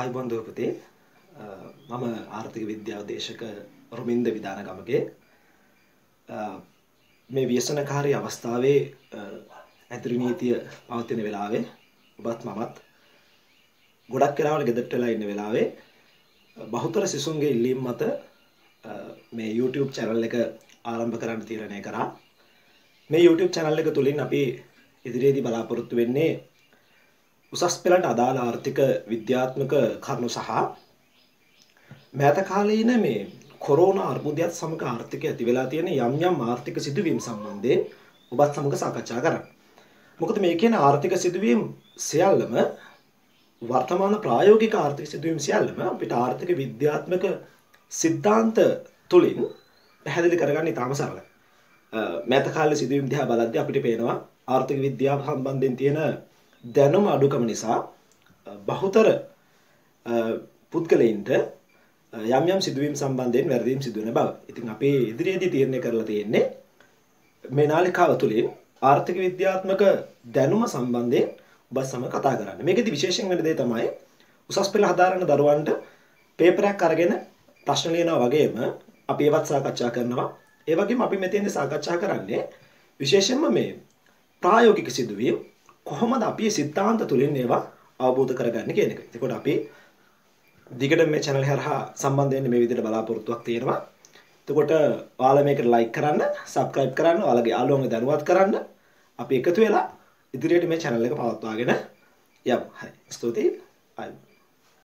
අයිබොන් දුවපතේ මම ආර්ථික විද්‍යාව දේශක රොමින්ද විධාන ගමගේ මේ ව්‍යසනකාරී අවස්ථාවේ ඇතිරි නීතිය පවතින වෙලාවේ ඔබත් මමත් ගොඩක් කරාවල ගෙදරට වෙලා ඉන්න වෙලාවේ බහුතර සිසුන්ගේ ඉල්ලීම් මත මේ YouTube channel එක ආරම්භ කරන්න තීරණය කරා. මේ YouTube channel එක තුලින් අපි ඉදිරියේදී බලාපොරොත්තු වෙන්නේ උසස් පෙළට අදාළ ආර්ථික විද්‍යාත්මක කරුණු සහ මෑත කාලීන මේ කොරෝනා අර්බුදයත් සමග ආර්ථිකය ඇති වෙලා තියෙන යම් යම් ආර්ථික සිදුවීම් සම්බන්ධයෙන් ඔබත් සමග සාකච්ඡා කරන්න. මොකද මේ කියන ආර්ථික සිදුවීම් සියල්ලම වර්තමාන ප්‍රායෝගික ආර්ථික සිදුවීම් සියල්ලම අපිට ආර්ථික විද්‍යාත්මක සිද්ධාන්ත තුලින් පැහැදිලි කරගන්න ඉතාම සරලයි. මෑත කාලේ සිදුවීම් දිහා බලද්දී අපිට පේනවා ආර්ථික විද්‍යාව සම්බන්ධයෙන් තියෙන දැනුම අඩුකම නිසා බහුතර පුද්ගලයින්ට යම් යම් සිදුවීම් සම්බන්ධයෙන් වැරදීම් සිදුවන බව. ඉතින් අපේ ඉදිරියේදී තීරණය කරලා තියෙන්නේ මේ නාලිකාව තුළින් ආර්ථික විද්‍යාත්මක දැනුම සම්බන්ධයෙන් ඔබ සමග කතා කරන්න. මේකෙදි විශේෂයෙන් වෙන දේ තමයි උසස් පෙළ හදාරන දරුවන්ට පේපරයක් අරගෙන ප්‍රශ්න ලියනවා වගේම අපි ඒවත් සාකච්ඡා කරනවා. ඒ වගේම අපි මෙතෙන්දී සාකච්ඡා කරන්නේ විශේෂයෙන්ම මේ ප්‍රායෝගික සිදුවීම් කොහොමද අපි සිද්ධාන්ත තුළින් ඒවා අවබෝධ කරගන්න කියන එක. එතකොට අපි දිගට මේ channel හරහා සම්බන්ධ වෙන්න මේ විදිහට බලාපොරොත්තුවක් තියෙනවා. එතකොට ඔයාලා මේකට like කරන්න, subscribe කරන්න, ඔයාලගේ යාළුවන්ගේ දැනුවත් කරන්න. අපි එකතු වෙලා ඉදිරියට මේ channel එක පවත්වාගෙන යමු. හරි. ස්තුතියි. ආයුබෝවන්.